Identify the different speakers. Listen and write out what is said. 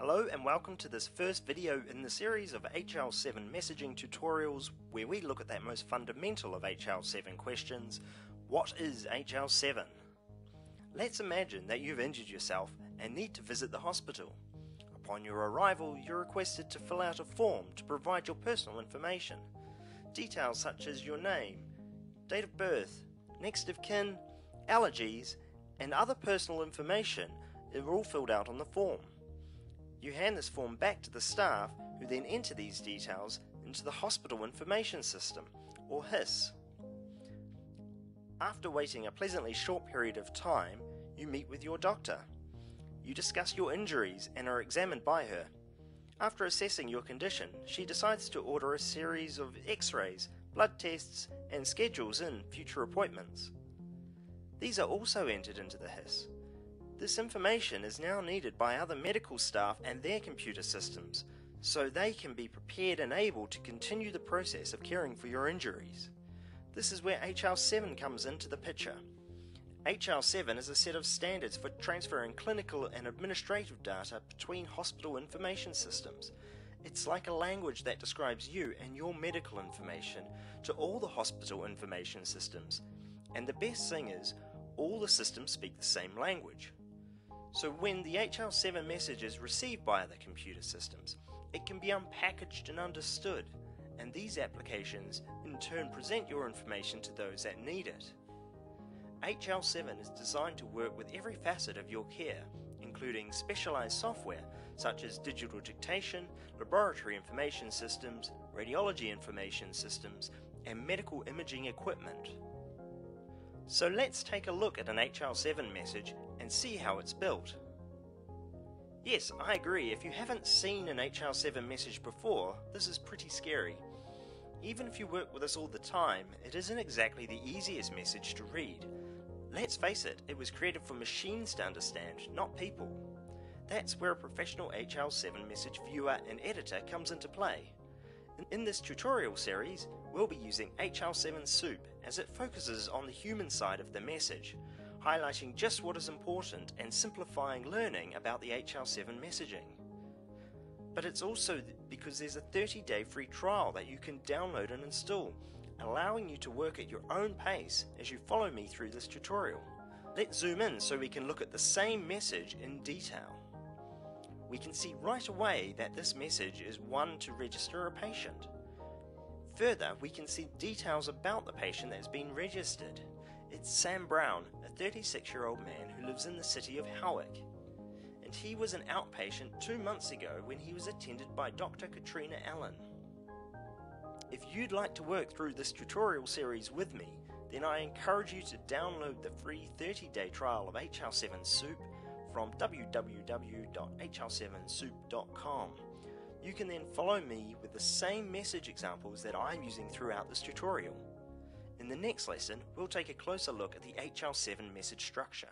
Speaker 1: Hello and welcome to this first video in the series of HL7 messaging tutorials where we look at that most fundamental of HL7 questions, what is HL7? Let's imagine that you've injured yourself and need to visit the hospital. Upon your arrival, you're requested to fill out a form to provide your personal information. Details such as your name, date of birth, next of kin, allergies, and other personal information are all filled out on the form. You hand this form back to the staff who then enter these details into the Hospital Information System, or HIS. After waiting a pleasantly short period of time, you meet with your doctor. You discuss your injuries and are examined by her. After assessing your condition, she decides to order a series of x rays, blood tests, and schedules in future appointments. These are also entered into the HIS. This information is now needed by other medical staff and their computer systems, so they can be prepared and able to continue the process of caring for your injuries. This is where HL7 comes into the picture. HL7 is a set of standards for transferring clinical and administrative data between hospital information systems. It's like a language that describes you and your medical information to all the hospital information systems. And the best thing is, all the systems speak the same language. So when the HL7 message is received by the computer systems, it can be unpackaged and understood, and these applications in turn present your information to those that need it. HL7 is designed to work with every facet of your care, including specialized software such as digital dictation, laboratory information systems, radiology information systems, and medical imaging equipment. So let's take a look at an HL7 message and see how it's built. Yes, I agree, if you haven't seen an HL7 message before, this is pretty scary. Even if you work with us all the time, it isn't exactly the easiest message to read. Let's face it, it was created for machines to understand, not people. That's where a professional HL7 message viewer and editor comes into play. In this tutorial series, we'll be using HL7 Soup as it focuses on the human side of the message, highlighting just what is important and simplifying learning about the HL7 messaging. But it's also because there's a 30 day free trial that you can download and install, allowing you to work at your own pace as you follow me through this tutorial. Let's zoom in so we can look at the same message in detail. We can see right away that this message is one to register a patient. Further, we can see details about the patient that has been registered. It's Sam Brown, a 36 year old man who lives in the city of Howick. And he was an outpatient two months ago when he was attended by Dr. Katrina Allen. If you'd like to work through this tutorial series with me, then I encourage you to download the free 30 day trial of HL7 Soup from www.hl7soup.com. You can then follow me with the same message examples that I'm using throughout this tutorial. In the next lesson, we'll take a closer look at the HL7 message structure.